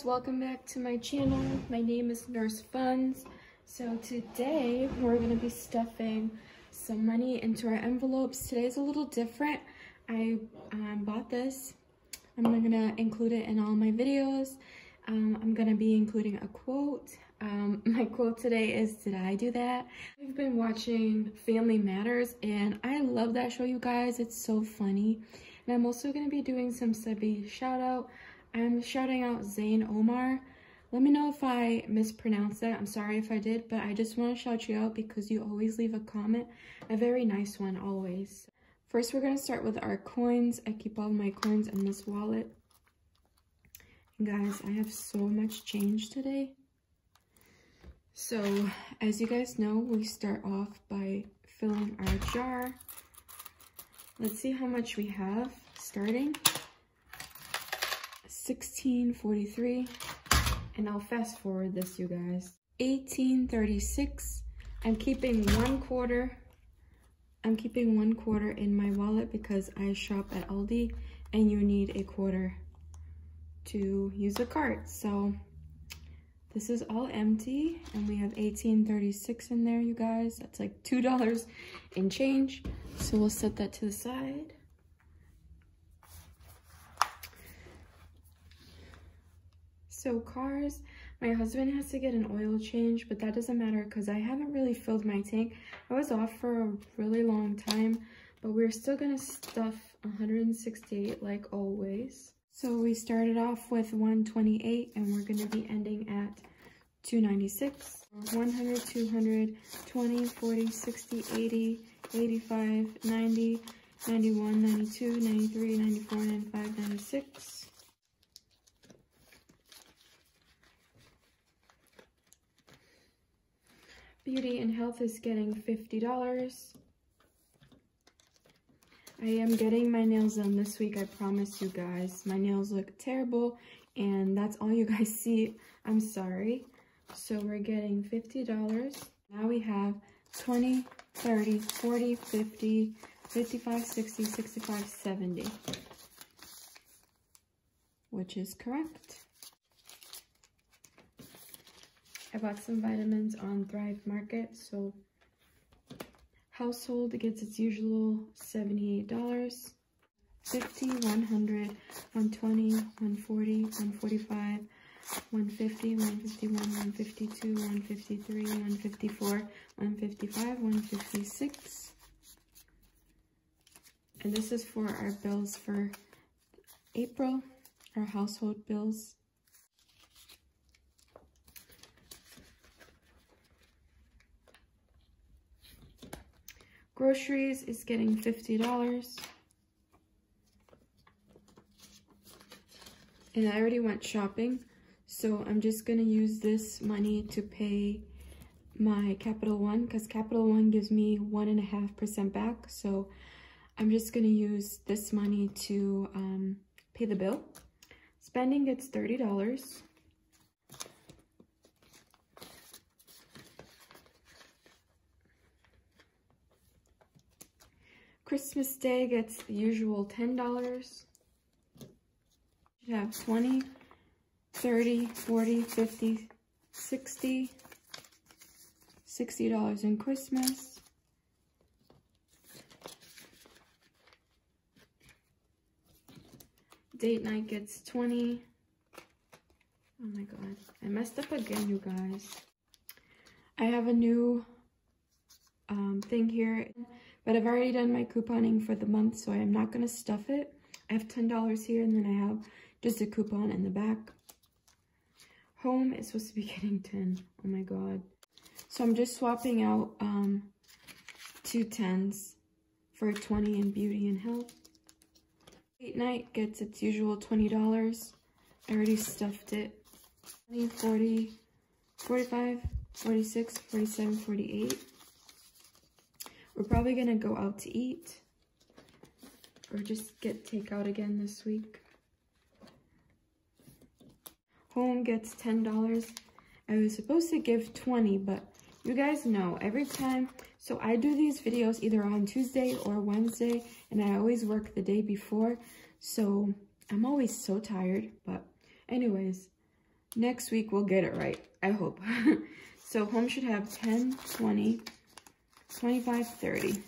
guys, welcome back to my channel. My name is Nurse Funds. So today we're gonna be stuffing some money into our envelopes. Today's a little different. I um, bought this. I'm gonna include it in all my videos. Um, I'm gonna be including a quote. Um, my quote today is, did I do that? I've been watching Family Matters and I love that show, you guys. It's so funny. And I'm also gonna be doing some subby shout out. I'm shouting out Zayn Omar. Let me know if I mispronounced that. I'm sorry if I did, but I just want to shout you out because you always leave a comment. A very nice one, always. First, we're going to start with our coins. I keep all my coins in this wallet. And guys, I have so much change today. So, as you guys know, we start off by filling our jar. Let's see how much we have starting. 1643 and I'll fast forward this you guys. 1836 I'm keeping one quarter. I'm keeping one quarter in my wallet because I shop at Aldi and you need a quarter to use a cart. So this is all empty and we have 1836 in there you guys. That's like two dollars in change. So we'll set that to the side So cars, my husband has to get an oil change, but that doesn't matter because I haven't really filled my tank. I was off for a really long time, but we're still gonna stuff 168 like always. So we started off with 128 and we're gonna be ending at 296. 100, 200, 20, 40, 60, 80, 85, 90, 91, 92, 93, 94, 95, 96. Beauty and Health is getting $50. I am getting my nails done this week, I promise you guys. My nails look terrible, and that's all you guys see. I'm sorry. So we're getting $50. Now we have 20, 30, 40, 50, 55, 60, 65, 70. Which is correct. I bought some vitamins on Thrive Market, so household gets its usual $78. 50, 100, 120, 140, 145, 150, 151, 152, 153, 154, 155, 156. And this is for our bills for April, our household bills. Groceries is getting $50. And I already went shopping, so I'm just going to use this money to pay my Capital One because Capital One gives me 1.5% back. So I'm just going to use this money to um, pay the bill. Spending gets $30. Christmas Day gets the usual $10. You have 20, 30, 40, 50, 60, $60 in Christmas. Date night gets 20. Oh my god. I messed up again, you guys. I have a new um, thing here. But I've already done my couponing for the month, so I am not going to stuff it. I have $10 here, and then I have just a coupon in the back. Home is supposed to be getting 10. Oh my god. So I'm just swapping out um, two 10s for 20 in beauty and health. Date night gets its usual $20. I already stuffed it. 20, 40, 45, 46, 47, 48. We're probably gonna go out to eat or just get takeout again this week. Home gets $10. I was supposed to give 20, but you guys know every time, so I do these videos either on Tuesday or Wednesday, and I always work the day before, so I'm always so tired, but anyways, next week we'll get it right. I hope. so home should have 10, 20, 25, 30.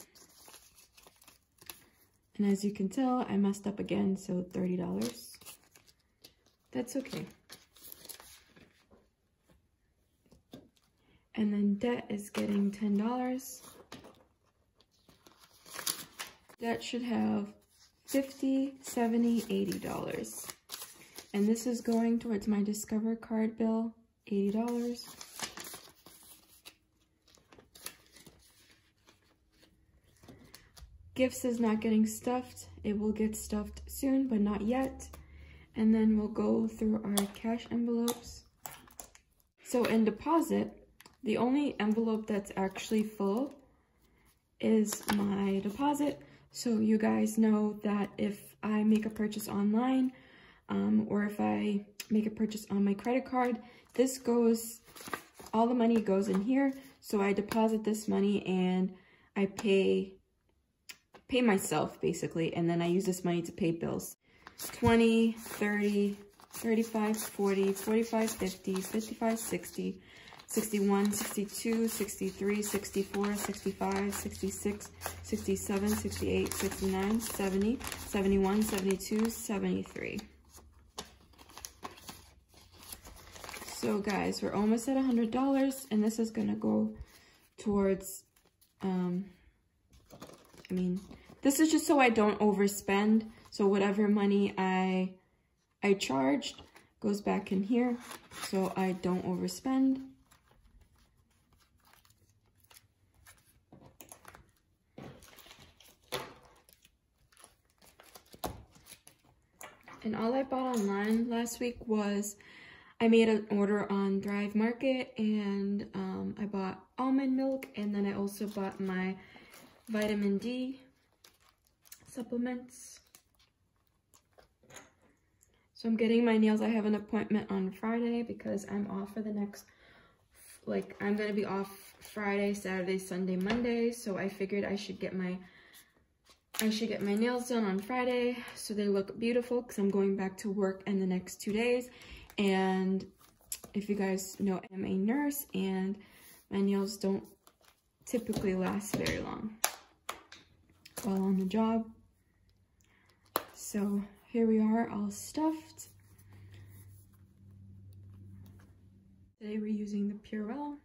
And as you can tell, I messed up again, so $30. That's okay. And then debt is getting $10. Debt should have 50, 70, 80 dollars. And this is going towards my Discover card bill, $80. Gifts is not getting stuffed. It will get stuffed soon, but not yet. And then we'll go through our cash envelopes. So in deposit, the only envelope that's actually full is my deposit. So you guys know that if I make a purchase online um, or if I make a purchase on my credit card, this goes, all the money goes in here. So I deposit this money and I pay, pay myself basically. And then I use this money to pay bills. 20, 30, 35, 40, 45, 50, 55, 60, 61, 62, 63, 64, 65, 66, 67, 68, 69, 70, 71, 72, 73. So guys, we're almost at $100 and this is going to go towards, um, I mean, this is just so I don't overspend. So whatever money I, I charged goes back in here so I don't overspend. And all I bought online last week was I made an order on Thrive Market and um, I bought almond milk and then I also bought my vitamin D supplements. So I'm getting my nails. I have an appointment on Friday because I'm off for the next, like I'm going to be off Friday, Saturday, Sunday, Monday. So I figured I should get my I should get my nails done on Friday so they look beautiful because I'm going back to work in the next two days. And if you guys know, I'm a nurse and my nails don't typically last very long while on the job. So here we are all stuffed. Today we're using the Purell.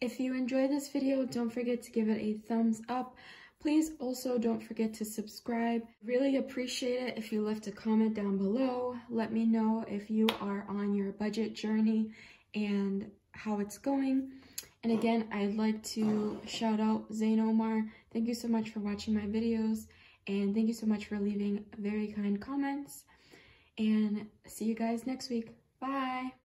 If you enjoyed this video, don't forget to give it a thumbs up. Please also don't forget to subscribe. Really appreciate it if you left a comment down below. Let me know if you are on your budget journey and how it's going. And again, I'd like to shout out Zain Omar. Thank you so much for watching my videos. And thank you so much for leaving very kind comments. And see you guys next week. Bye.